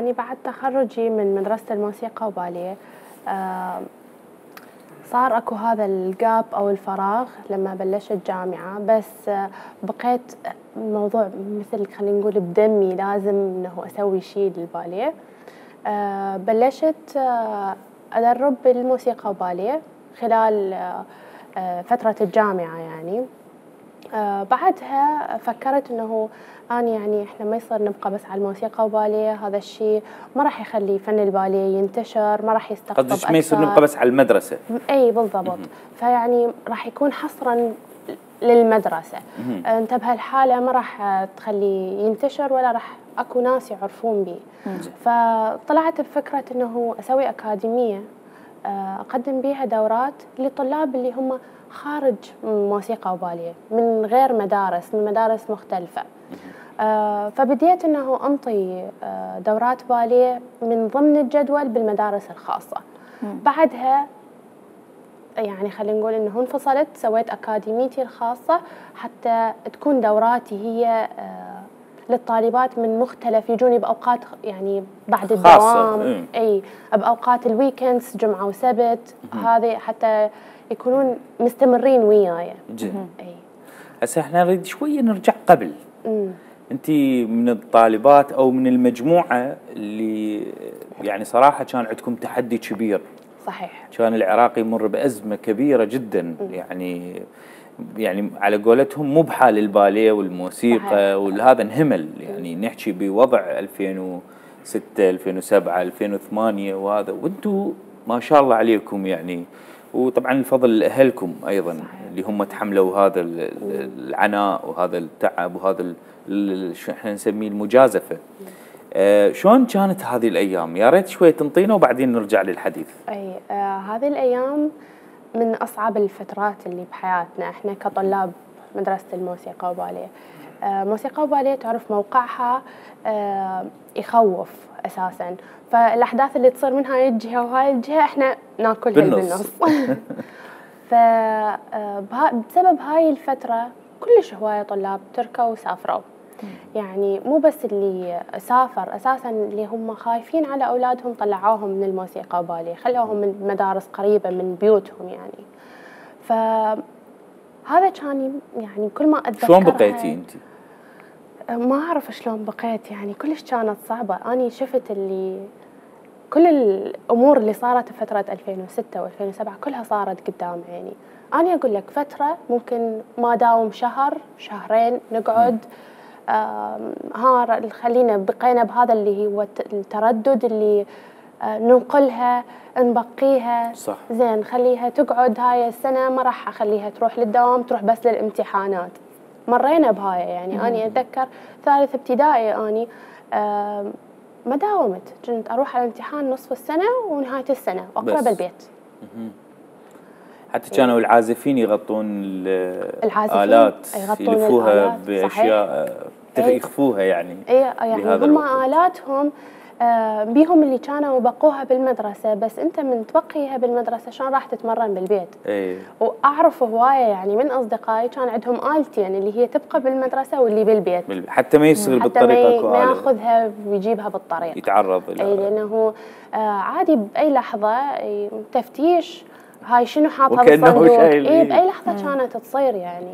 أنا بعد تخرجي من مدرسة الموسيقى وباليه آه صار أكو هذا الجاب أو الفراغ لما بلشت جامعه بس آه بقيت الموضوع مثل خلينا نقول بدمي لازم إنه أسوي شيء للباليه آه بلشت أدرب الموسيقى وباليه خلال فترة الجامعة يعني. بعدها فكرت إنه أنا يعني إحنا ما يصير نبقى بس على الموسيقى وباليه هذا الشيء ما راح يخلي فن الباليه ينتشر ما راح يستقطب قصدك ما يصير نبقى بس على المدرسة. إي بالضبط. فيعني راح يكون حصرا للمدرسة. أنت بهالحالة ما راح تخليه ينتشر ولا راح أكو ناس يعرفون به فطلعت بفكرة إنه أسوي أكاديمية. أقدم بيها دورات لطلاب اللي هم خارج موسيقى وباليه من غير مدارس من مدارس مختلفة. آه فبديت إنه أنطي آه دورات باليه من ضمن الجدول بالمدارس الخاصة. مم. بعدها يعني خلينا نقول إنه انفصلت سويت أكاديميتي الخاصة حتى تكون دوراتي هي آه للطالبات من مختلف يجوني بأوقات يعني بعد الدوام أي بأوقات الويكندز جمعة وسبت هذه حتى يكونون مستمرين وياي. أي. هسه إحنا نريد شوية نرجع قبل. مم. أنت من الطالبات أو من المجموعة اللي يعني صراحة كان عندكم تحدي كبير. صحيح. كان العراق يمر بأزمة كبيرة جدا. م. يعني يعني على قولتهم مو بحال الباليه والموسيقى وهذا انهمل. يعني نحكي بوضع 2006 2007 2008 وهذا. وأنتم ما شاء الله عليكم يعني. وطبعا الفضل لاهلكم أيضا صحيح. اللي هم تحملوا هذا العناء وهذا التعب وهذا شو إحنا نسميه المجازفة. آه شلون كانت هذه الأيام؟ يا ريت شوي تنطينا وبعدين نرجع للحديث. أي آه هذه الأيام من أصعب الفترات اللي بحياتنا. إحنا كطلاب مدرسة الموسيقى وباليه. آه موسيقى وباليه تعرف موقعها آه يخوف أساسا. فالأحداث اللي تصير من هاي الجهة وهاي الجهة إحنا ناكلها بالنص, بالنص. فبسبب هاي الفترة كلش هواية طلاب تركوا وسافروا. يعني مو بس اللي سافر أساسا اللي هم خايفين على أولادهم طلعوهم من الموسيقى وباليه خلوهم من مدارس قريبة من بيوتهم يعني. ف هذا كان يعني كل ما اتذكر شلون بقيتي انت؟ ما أعرف شلون بقيت يعني كلش كانت صعبة. أني شفت اللي كل الأمور اللي صارت بفتره 2006 و2007 كلها صارت قدام عيني. أنا أقول لك فترة ممكن ما داوم شهر شهرين نقعد ها خلينا بقينا بهذا اللي هو التردد اللي آه ننقلها نبقيها. صح. زين خليها تقعد هاي السنة ما راح أخليها تروح للدوام تروح بس للامتحانات. مرينا بهاي يعني. أني أتذكر ثالث ابتدائي أني ما داومت. كنت أروح على الامتحان نصف السنة ونهاية السنة واقرا بالبيت حتى كانوا العازفين يغطون الالات يلفوها بأشياء يخفوها يعني اي يعني هم آلاتهم آه بيهم اللي كانوا يبقوها بالمدرسة بس أنت من تبقيها بالمدرسة شلون راح تتمرن بالبيت؟ اي وأعرف هواية يعني من أصدقائي كان عندهم التين اللي هي تبقى بالمدرسة واللي بالبيت. حتى ما يصير بالطريقة حتى ما ياخذها ويجيبها بالطريق يتعرض اي لأنه آه عادي بأي لحظة تفتيش هاي شنو حاطها بالصندوق؟ اي بأي لحظة كانت تصير يعني.